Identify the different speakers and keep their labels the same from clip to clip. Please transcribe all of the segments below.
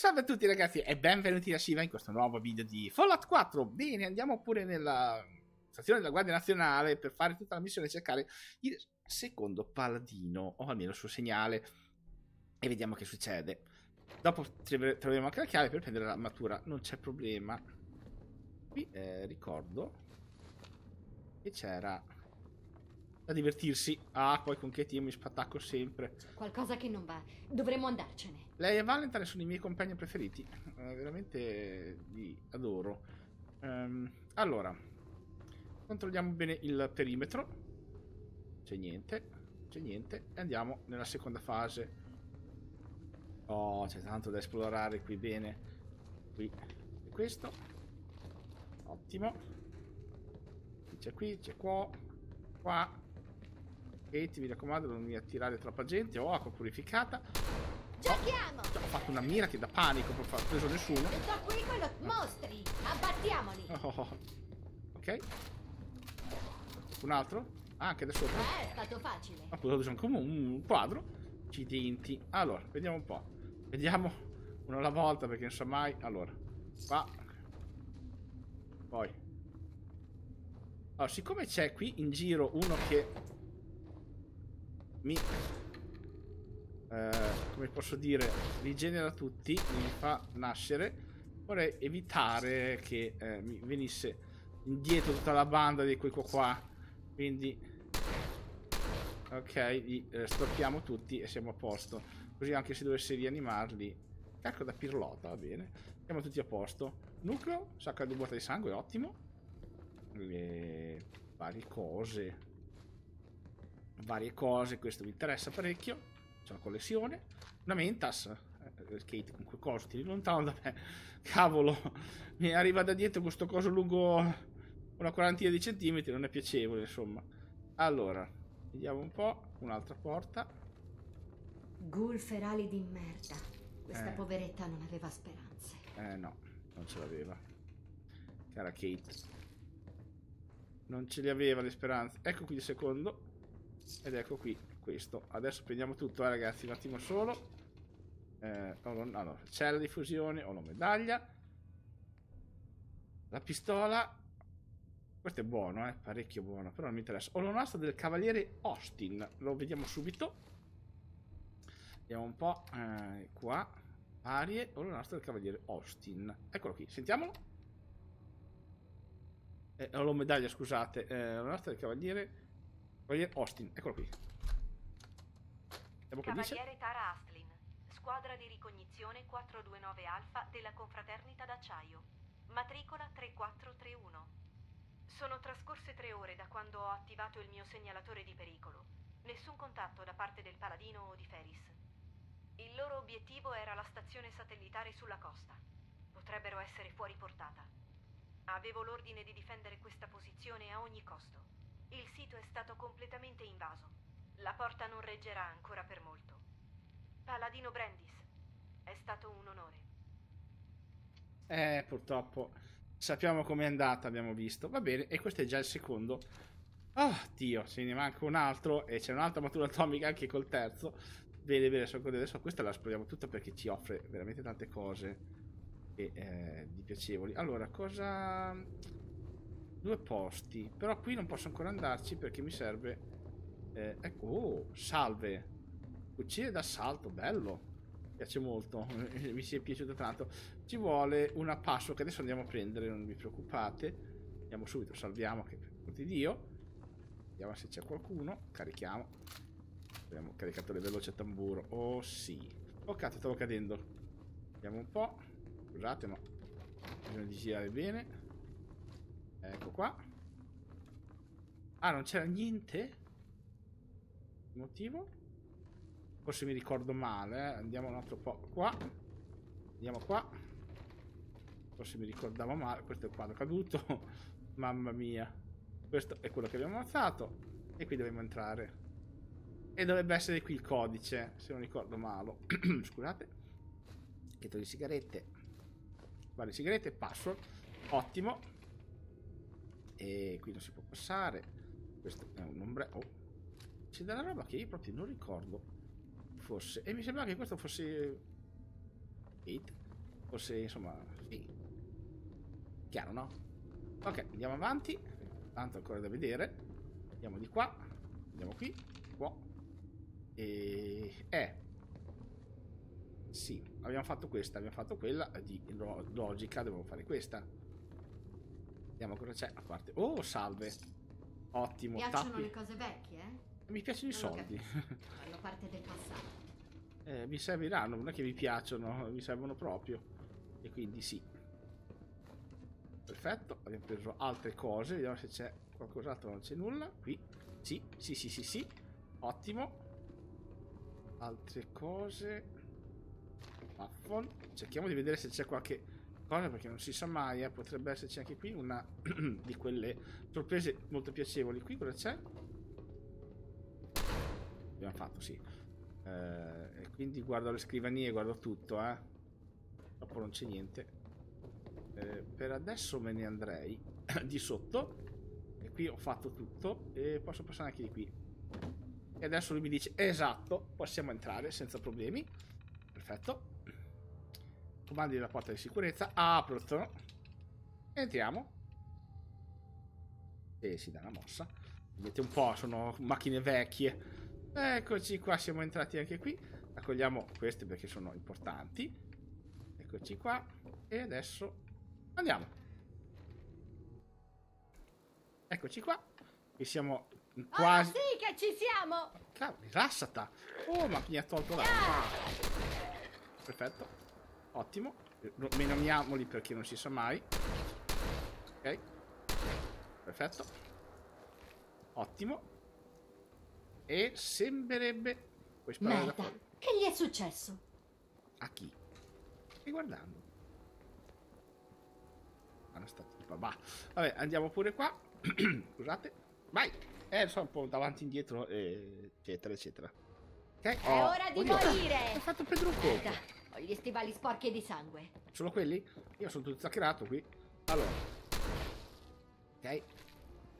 Speaker 1: Salve a tutti ragazzi e benvenuti da Shiva in questo nuovo video di Fallout 4 Bene, andiamo pure nella stazione della Guardia Nazionale per fare tutta la missione e cercare il secondo paladino O almeno il suo segnale E vediamo che succede. Dopo troveremo anche la chiave per prendere l'armatura Non c'è problema. Qui eh, ricordo Che c'era da divertirsi. Ah, poi con Katie io mi spattacco sempre.
Speaker 2: Qualcosa che non va. Dovremmo andarcene.
Speaker 1: Lei e Valentine sono i miei compagni preferiti. Uh, veramente li adoro. Um, allora, controlliamo bene il perimetro. C'è niente. C'è niente. E andiamo nella seconda fase. Oh, c'è tanto da esplorare qui bene. Qui. E questo. Ottimo. C'è qui, c'è qua. Qua. Kate, mi raccomando, non mi attirare troppa gente. Ho acqua purificata.
Speaker 2: Giochiamo!
Speaker 1: Oh, ho fatto una mira che da panico, non ho preso nessuno.
Speaker 2: Sto qui con lo mostri! Abbattiamoli!
Speaker 1: Oh, ok. Un altro? Ah, anche da sopra.
Speaker 2: Eh, è stato facile.
Speaker 1: Ma poi sono come un quadro. Accidenti. Allora, vediamo un po'. Vediamo uno alla volta perché non so mai. Allora, qua. Poi. Allora, siccome c'è qui in giro uno che mi eh, come posso dire rigenera tutti mi fa nascere. Vorrei evitare che eh, mi venisse indietro tutta la banda di quei qua. Quindi ok li eh, stoppiamo tutti e siamo a posto. Così anche se dovessi rianimarli cacco da pirlota va bene. Siamo tutti a posto. Nucleo sacca di botta di sangue ottimo. Le varie cose varie cose, questo mi interessa parecchio. C'è una collezione. Una Mentas. Eh, Kate con quel coso, tiri lontano da me. Cavolo, mi arriva da dietro questo coso lungo una quarantina di centimetri, non è piacevole, insomma. Allora, vediamo un po'. Un'altra porta.
Speaker 2: Ghoul ferali di merda. Questa eh. poveretta non aveva speranze.
Speaker 1: Eh no, non ce l'aveva. Cara Kate. Non ce le aveva le speranze. Ecco qui il secondo. Ed ecco qui questo. Adesso prendiamo tutto, eh, ragazzi, un attimo solo. Eh, allora, c'è la diffusione, ho la medaglia. La pistola. Questo è buono, eh, parecchio buono, però non mi interessa. Ho l'onasta del cavaliere Austin, lo vediamo subito. Vediamo un po' eh, qua. Arie, ho l'onasta del cavaliere Austin. Eccolo qui, sentiamolo. Eh, ho la medaglia, scusate. Eh, l'onasta del cavaliere Cavaliere Austin, eccolo qui.
Speaker 3: Andiamo Cavaliere Tara Astlin, squadra di ricognizione 429 Alfa della Confraternita d'Acciaio, matricola 3431. Sono trascorse tre ore da quando ho attivato il mio segnalatore di pericolo. Nessun contatto da parte del paladino o di Ferris. Il loro obiettivo era la stazione satellitare sulla costa. Potrebbero essere fuori portata. Avevo l'ordine di difendere questa posizione a ogni costo. Il sito è stato completamente invaso. La porta non reggerà ancora per molto. Paladino Brandis, è stato un onore.
Speaker 1: Eh, purtroppo. Sappiamo com'è andata, abbiamo visto. Va bene, e questo è già il secondo. Oh, Dio, se ne manca un altro e c'è un'altra matura atomica anche col terzo. Bene, bene, adesso questa la esploriamo tutta perché ci offre veramente tante cose e, eh, di piacevoli. Allora, cosa due posti però qui non posso ancora andarci perché mi serve eh, ecco oh, salve. Cucine d'assalto bello mi piace molto mi si è piaciuto tanto. Ci vuole una password che adesso andiamo a prendere non vi preoccupate. Andiamo subito salviamo che per di dio. Vediamo se c'è qualcuno carichiamo. Abbiamo caricato le veloce a tamburo oh sì. Oh cazzo stavo cadendo. Vediamo un po' scusate ma bisogna girare bene Ecco qua. Ah, non c'era niente? Motivo? Forse mi ricordo male, eh. Andiamo un altro po' qua. Andiamo qua. Forse mi ricordavo male. Questo è il quadro caduto. Mamma mia. Questo è quello che abbiamo alzato. E qui dobbiamo entrare. E dovrebbe essere qui il codice, se non ricordo male. Scusate. Pacchetto di sigarette. Varie sigarette, password. Ottimo e qui non si può passare questo è un ombrello oh. c'è della roba che io proprio non ricordo fosse e mi sembra che questo fosse 8 Forse, insomma, sì. Chiaro, no? Ok, andiamo avanti. Tanto ancora da vedere. Andiamo di qua. Andiamo qui. Qua. E... Eh. Sì, abbiamo fatto questa, abbiamo fatto quella. Di lo- logica, devo fare questa. Vediamo cosa c'è a parte. Oh, salve. Ottimo,
Speaker 2: Piacciono
Speaker 1: tappi.
Speaker 2: le cose vecchie, eh?
Speaker 1: Mi piacciono i
Speaker 2: Non lo
Speaker 1: soldi.
Speaker 2: Fanno parte del passato.
Speaker 1: Eh, mi serviranno, non è che mi piacciono, mi servono proprio. E quindi sì. Perfetto, abbiamo preso altre cose, vediamo se c'è qualcos'altro, non c'è nulla. Qui, sì, sì, sì, sì, sì. Ottimo. Altre cose. Waffle. Cerchiamo di vedere se c'è qualche cosa perché non si sa mai, eh. potrebbe esserci anche qui una di quelle sorprese molto piacevoli. Qui cosa c'è? Abbiamo fatto, sì. Eh, quindi guardo le scrivanie, guardo tutto, eh. Dopo non c'è niente. Eh, per adesso me ne andrei di sotto. E qui ho fatto tutto. E posso passare anche di qui. E adesso lui mi dice: Esatto, possiamo entrare senza problemi. Perfetto. Comandi della porta di sicurezza. Apro. Entriamo. E si dà una mossa. Vedete un po', sono macchine vecchie. Eccoci qua, siamo entrati anche qui. Raccogliamo queste perché sono importanti. Eccoci qua. E adesso andiamo. Eccoci qua. Qui siamo quasi...
Speaker 2: Ah, sì che ci siamo!
Speaker 1: Cavolo, rilassata. Oh, ma mi ha tolto la... Perfetto. Ottimo. Menomiamoli perché non si sa mai. Ok. Perfetto. Ottimo. E sembrerebbe... Puoi sparare da
Speaker 2: Merda,
Speaker 1: fuori.
Speaker 2: che gli è successo?
Speaker 1: A chi? Stai guardando? Ah. Bah. Vabbè, andiamo pure qua. Scusate. Vai. Eh, sono un po' davanti e indietro, eh, eccetera, eccetera. Ok.
Speaker 2: È
Speaker 1: Oh,
Speaker 2: ora di
Speaker 1: oddio.
Speaker 2: morire!
Speaker 1: Ho fatto Pedro
Speaker 2: gli stivali sporchi di sangue.
Speaker 1: Solo quelli? Io sono tutto zaccherato qui. Allora. Ok.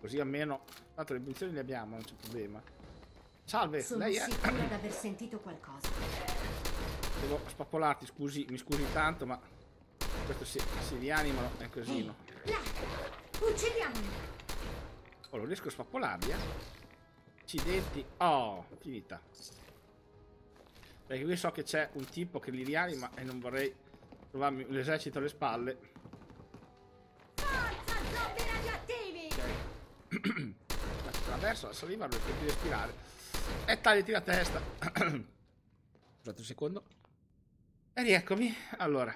Speaker 1: Così almeno. Tanto le munizioni le abbiamo, non c'è problema. Salve,
Speaker 2: Sono
Speaker 1: lei è.
Speaker 2: sicura di aver sentito qualcosa.
Speaker 1: Devo spappolarti, scusi, mi scusi tanto, ma. Questo si, si rianimano, è un casino.
Speaker 2: Là! Uccidiamoli!
Speaker 1: Oh, non riesco a spappolarli, eh. Accidenti. Oh, finita. Perché qui so che c'è un tipo che li rianima e non vorrei trovarmi l'esercito alle spalle.
Speaker 2: Forza, zombie radioattivi!
Speaker 1: Attraverso la saliva non riesco più respirare. E tagliati la testa. Scusate un secondo. E rieccomi. Allora,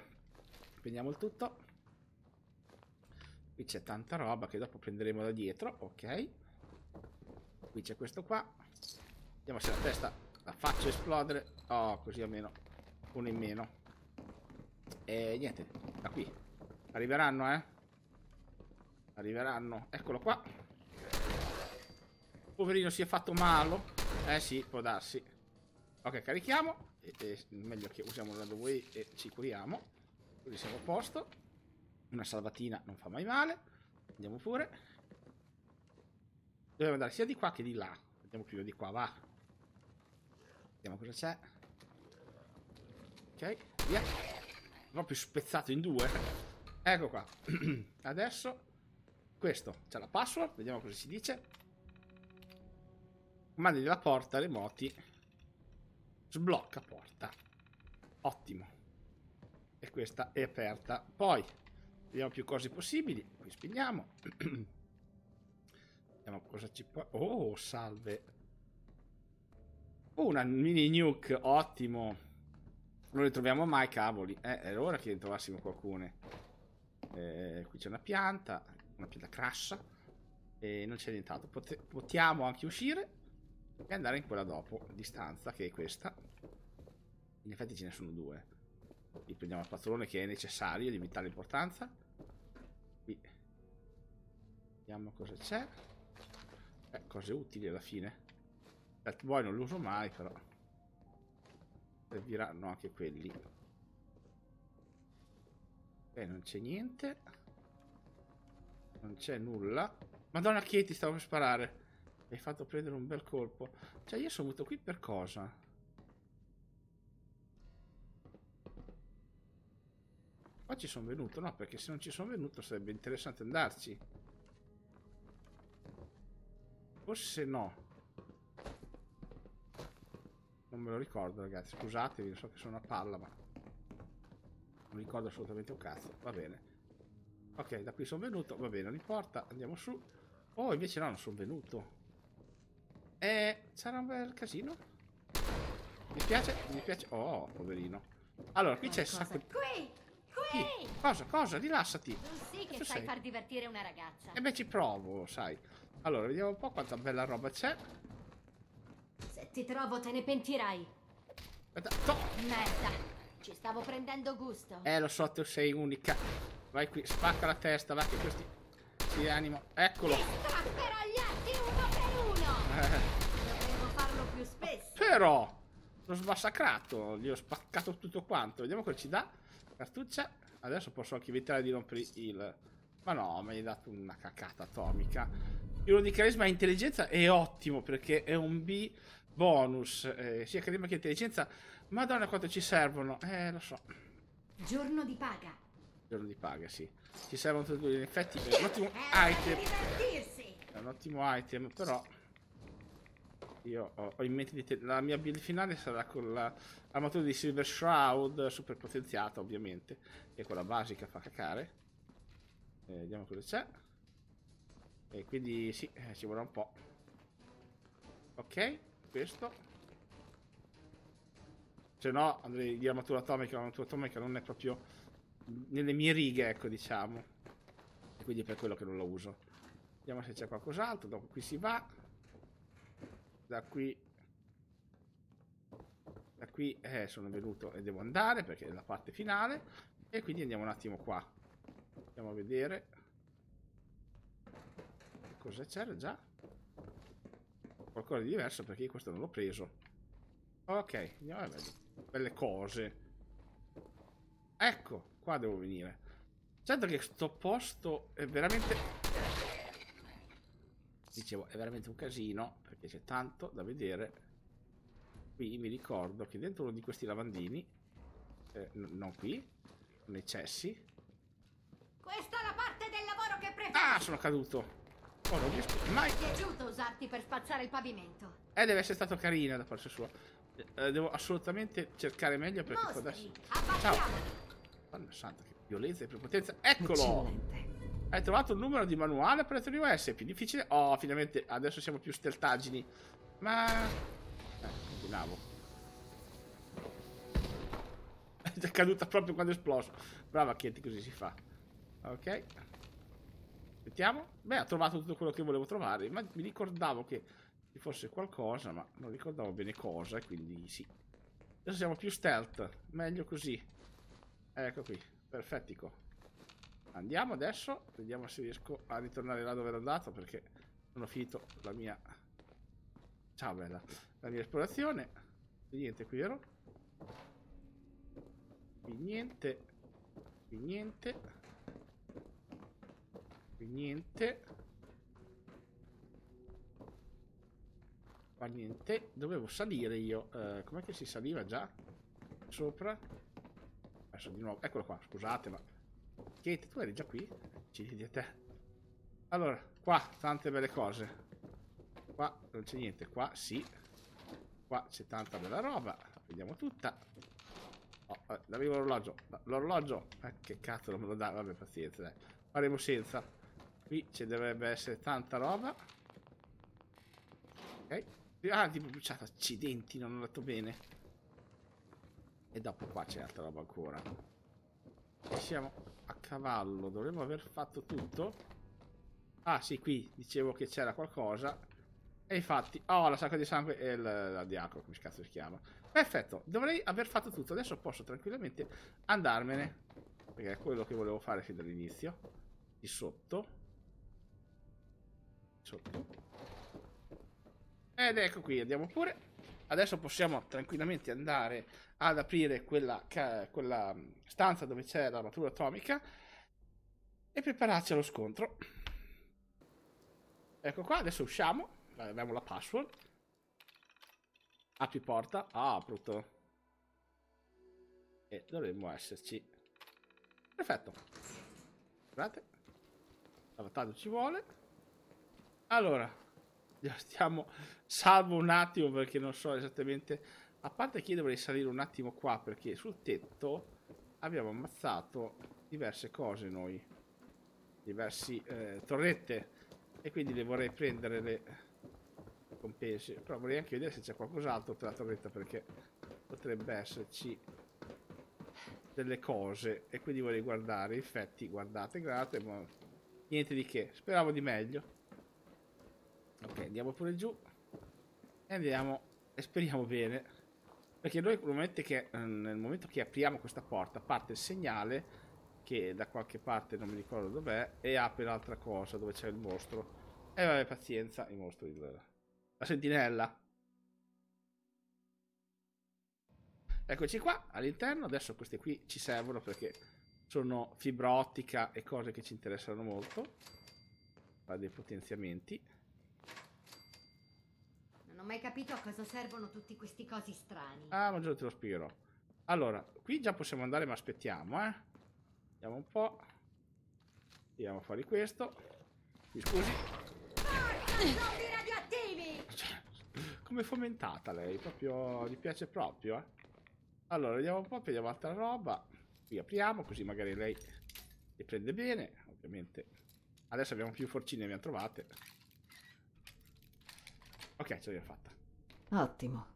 Speaker 1: prendiamo il tutto. Qui c'è tanta roba che dopo prenderemo da dietro. Ok. Qui c'è questo qua. Vediamo se la testa la faccio esplodere. Oh, così almeno uno in meno. E niente, da qui. Arriveranno, eh. Arriveranno. Eccolo qua. Poverino si è fatto malo. Eh sì, può darsi. Ok, carichiamo. E, e meglio che usiamo il way e ci curiamo. Così siamo a posto. Una salvatina non fa mai male. Andiamo pure. Dobbiamo andare sia di qua che di là. Andiamo prima di qua, va. Vediamo cosa c'è. Ok, via. Proprio spezzato in due. Ecco qua. Adesso questo c'è la password. Vediamo cosa si dice. Comandi della porta remoti. Sblocca porta. Ottimo. E questa è aperta. Poi vediamo più cose possibili. Qui spingiamo. Vediamo cosa ci può. Oh, salve. Una mini nuke. Ottimo. Non le troviamo mai, cavoli. Eh, era ora che ne trovassimo qualcuna. Eh, qui c'è una pianta. Una pianta crassa. E non c'è nient'altro. Pote- potiamo anche uscire e andare in quella dopo, di stanza, che è questa. In effetti ce ne sono due. Qui prendiamo il spazzolone che è necessario, di vitale importanza. Qui. Vediamo cosa c'è. Eh, cose utili alla fine. Pet boy non lo uso mai, però. Serviranno anche quelli. Eh, non c'è niente. Non c'è nulla. Madonna che ti stavo per sparare. Mi hai fatto prendere un bel colpo. Cioè, io sono venuto qui per cosa? Qua ci sono venuto, no? Perché se non ci sono venuto sarebbe interessante andarci. Forse no. Non me lo ricordo, ragazzi. Scusatevi, so che sono una palla, ma... Non ricordo assolutamente un cazzo. Va bene. Ok, da qui sono venuto. Va bene, non importa. Andiamo su. Oh, invece no, non sono venuto. Eh, sarà un bel casino. Mi piace, mi piace. Oh, poverino. Allora, qui c'è il sacco di...
Speaker 2: Qui! Qui!
Speaker 1: Cosa, cosa? Rilassati.
Speaker 2: Tu sì che
Speaker 1: Tu
Speaker 2: sai far divertire una ragazza.
Speaker 1: E beh, ci provo, sai. Allora, vediamo un po' quanta bella roba c'è.
Speaker 2: Ti trovo te ne pentirai.
Speaker 1: Aspetta, to-
Speaker 2: Merda! Ci stavo prendendo gusto.
Speaker 1: Eh, lo so, tu sei unica. Vai qui, spacca la testa, va che questi si rianimano. Eccolo.
Speaker 2: Strapperò gli atti uno per uno!
Speaker 1: Eh,
Speaker 2: Dovevo farlo più spesso.
Speaker 1: però, l'ho smassacrato, gli ho spaccato tutto quanto. Vediamo cosa ci dà. Cartuccia. Adesso posso anche evitare di rompere il... Ma no, mi hai dato una cacata atomica. Uno di carisma e intelligenza è ottimo perché è un B bonus. Eh, sia carisma che intelligenza. Madonna quanto ci servono. Eh, lo so.
Speaker 2: Giorno di paga.
Speaker 1: Giorno di paga, sì. Ci servono tutti e due. In effetti è un ottimo item. È un ottimo item, però io ho, ho in mente di te- la mia build finale sarà con la armatura di Silver Shroud super potenziata, ovviamente, che è quella basica fa cacare. Eh, vediamo cosa c'è. E quindi sì, eh, ci vorrà un po'. Ok, questo. Se no, andrei di armatura atomica, l'armatura atomica non è proprio nelle mie righe, ecco, diciamo. E quindi è per quello che non lo uso. Vediamo se c'è qualcos'altro. Dopo qui si va. Da qui. Da qui eh, sono venuto e devo andare perché è la parte finale. E quindi andiamo un attimo qua. Andiamo a vedere. Cosa c'era già? Qualcosa di diverso perché questo non l'ho preso. Ok, andiamo a vedere. Belle cose. Ecco, qua devo venire. Certo che sto posto è veramente dicevo è veramente un casino perché c'è tanto da vedere qui mi ricordo che dentro uno di questi lavandini eh, non qui nei cessi
Speaker 2: Questa è la parte del lavoro che preferisco.
Speaker 1: ah sono caduto oh non riesco mai
Speaker 2: Mi è piaciuto usarti per spazzare il pavimento.
Speaker 1: eh deve essere stato carina da parte sua Eh, devo assolutamente cercare meglio perché qua adesso
Speaker 2: Mostri, abbattiamo.
Speaker 1: Madonna santa che violenza e prepotenza eccolo
Speaker 2: Eccellente.
Speaker 1: Hai trovato il numero di manuale per il iOS, è più difficile. Oh, finalmente adesso siamo più steltagini. Ma... Eh, continuavo. È caduta proprio quando è esploso. Brava Kitty, così si fa. Ok. Aspettiamo. Beh, ha trovato tutto quello che volevo trovare. Ma mi ricordavo che ci fosse qualcosa, ma non ricordavo bene cosa, quindi sì. Adesso siamo più stealth. Meglio così. Ecco qui. Perfettico. Andiamo adesso, vediamo se riesco a ritornare là dove ero andato perché non ho finito la mia... Ciao bella, la mia esplorazione. Niente qui, vero? Qui niente. Qui niente. Qui niente. Qua niente. Dovevo salire io. Eh, com'è che si saliva già? Sopra? Adesso di nuovo. Eccolo qua, scusate ma... Kate, tu eri già qui? Ci a te. Allora, qua tante belle cose. Qua non c'è niente, qua sì. Qua c'è tanta bella roba. Vediamo tutta. Oh, eh, l'avevo l'orologio. L'orologio. Eh, che cazzo non me lo dà? Vabbè, pazienza, dai. Faremo senza. Qui ci dovrebbe essere tanta roba. Ok. Ah, tipo bruciata. Accidenti, non ho letto bene. E dopo qua c'è altra roba ancora. Siamo a cavallo, dovremmo aver fatto tutto. Ah sì, qui dicevo che c'era qualcosa. E infatti, oh, la sacca di sangue e il, la diacro, come cazzo si chiama. Perfetto, dovrei aver fatto tutto. Adesso posso tranquillamente andarmene. Perché è quello che volevo fare fin dall'inizio. Di sotto. Sotto. Ed ecco qui, andiamo pure. Adesso possiamo tranquillamente andare ad aprire quella, quella stanza dove c'è l'armatura atomica e prepararci allo scontro. Ecco qua, adesso usciamo. Abbiamo la password. Apri porta. Ah, brutto. E dovremmo esserci. Perfetto. Guardate. Salvataggio ci vuole. Allora, stiamo... Salvo un attimo perché non so esattamente... A parte che io dovrei salire un attimo qua perché sul tetto abbiamo ammazzato diverse cose noi. Diversi eh, torrette. E quindi le vorrei prendere le compensi. Però vorrei anche vedere se c'è qualcos'altro per la torretta perché potrebbe esserci delle cose e quindi vorrei guardare infetti guardate guardate ma niente di che speravo di meglio ok andiamo pure giù. E andiamo e speriamo bene. Perché noi che, nel momento che apriamo questa porta parte il segnale che da qualche parte non mi ricordo dov'è e apre l'altra cosa dove c'è il mostro. E vabbè pazienza il mostro il, la sentinella. Eccoci qua all'interno, adesso queste qui ci servono perché sono fibra ottica e cose che ci interessano molto. Fare dei potenziamenti.
Speaker 2: Non ho mai capito a cosa servono tutti questi cosi strani.
Speaker 1: Ah, ma già te lo spiegherò. Allora, qui già possiamo andare, ma aspettiamo, eh. Vediamo un po'. Tiriamo fuori questo. Mi scusi.
Speaker 2: Zombie radioattivi!
Speaker 1: Cioè, come fomentata lei, proprio, gli piace proprio, eh. Allora, vediamo un po', vediamo altra roba. Qui apriamo, così magari lei le prende bene. Ovviamente. Adesso abbiamo più forcine, abbiamo trovate. Ok, ce l'abbiamo fatta.
Speaker 2: Ottimo.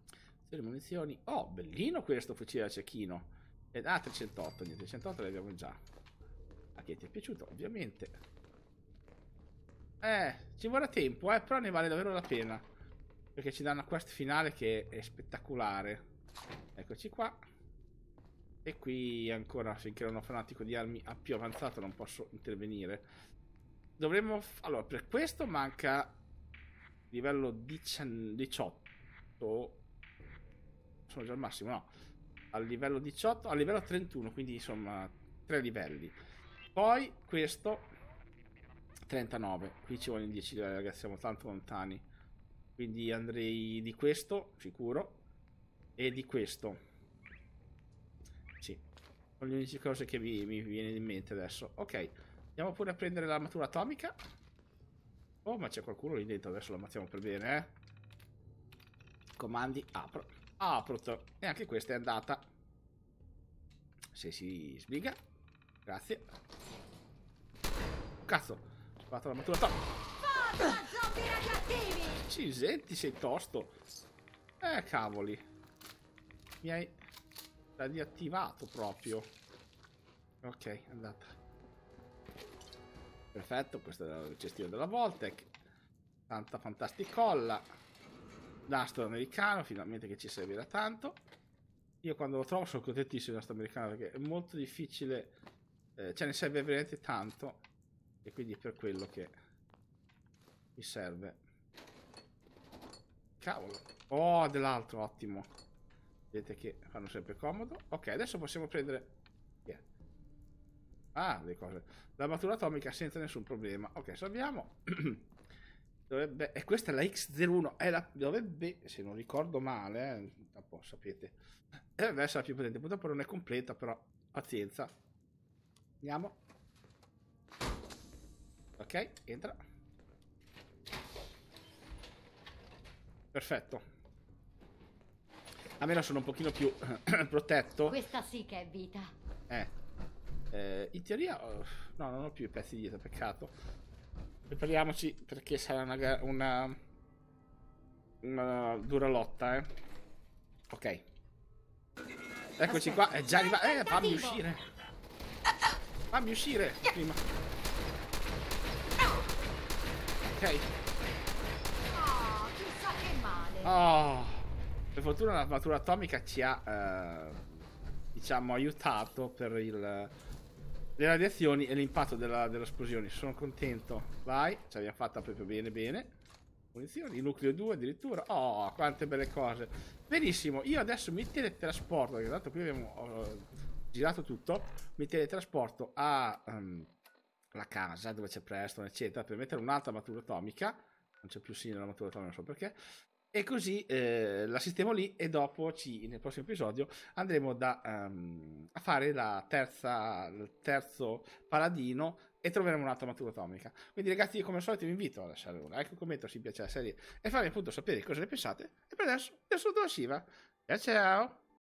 Speaker 1: Le munizioni. Oh, bellino questo fucile a cecchino. Ed, ah, 308, niente, 308 le abbiamo già. A chi ti è piaciuto, ovviamente. Eh, ci vorrà tempo, eh, però ne vale davvero la pena. Perché ci dà una quest finale che è spettacolare. Eccoci qua. E qui ancora, finché non ho fanatico di armi a più avanzato, non posso intervenire. Dovremmo... Allora, per questo manca livello 18. Sono già al massimo, no. Al livello 18, al livello 31, quindi insomma, tre livelli. Poi questo 39. Qui ci vogliono 10 livelli, ragazzi, siamo tanto lontani. Quindi andrei di questo, sicuro e di questo. Sì, sono le uniche cose che mi, mi viene in mente adesso. Ok, andiamo pure a prendere l'armatura atomica. Oh, ma c'è qualcuno lì dentro, adesso lo ammazziamo per bene, eh. Comandi, apro. Apro. E anche questa è andata. Se si sbriga. Grazie. Cazzo, ho fatto l'armatura atomica. Ci senti, sei tosto. Eh, cavoli mi hai riattivato proprio ok è andata perfetto questa è la gestione della Voltec. Tanta fantasticolla. Nastro americano finalmente che ci servirà tanto. Io quando lo trovo sono contentissimo il nastro americano perché è molto difficile eh, ce ne serve veramente tanto. E quindi per quello che mi serve. Cavolo. Oh dell'altro ottimo. Vedete che fanno sempre comodo. Ok, adesso possiamo prendere... Ah, le cose. L'armatura atomica senza nessun problema. Ok, salviamo. dovrebbe... E questa è la X01. È la... Dovrebbe, se non ricordo male, eh, un po' sapete, dovrebbe essere la più potente. Purtroppo non è completa, però pazienza. Andiamo. Ok, entra. Perfetto almeno sono un pochino più protetto.
Speaker 2: Questa sì che è vita.
Speaker 1: Eh. Eh in teoria... Oh, no, non ho più i pezzi dietro, peccato. Prepariamoci perché sarà una, una, una dura lotta, eh. Ok. Eccoci Aspetta. qua, è già arrivato. Eh, fammi uscire. Fammi uscire prima. Ok.
Speaker 2: Oh, chissà che male.
Speaker 1: Oh. Per fortuna l'armatura atomica ci ha, eh, diciamo, aiutato per il, le radiazioni e l'impatto della, dell'esplosione. Sono contento. Vai, ci abbiamo fatta proprio bene bene. Munizioni, nucleo 2 addirittura. Oh, quante belle cose. Benissimo, io adesso mi teletrasporto, perché tanto qui abbiamo uh, girato tutto, mi teletrasporto a um, la casa dove c'è Preston, eccetera, per mettere un'altra armatura atomica. Non c'è più sì nell'armatura atomica, non so perché E così eh, la sistemo lì e dopo ci, nel prossimo episodio andremo da, um, a fare la terza, il terzo paladino e troveremo un'altra matura atomica. Quindi ragazzi, come al solito vi invito a lasciare un like, un commento se vi piace la serie e farmi appunto sapere cosa ne pensate. E per adesso, io sono Shiva. Ciao ciao!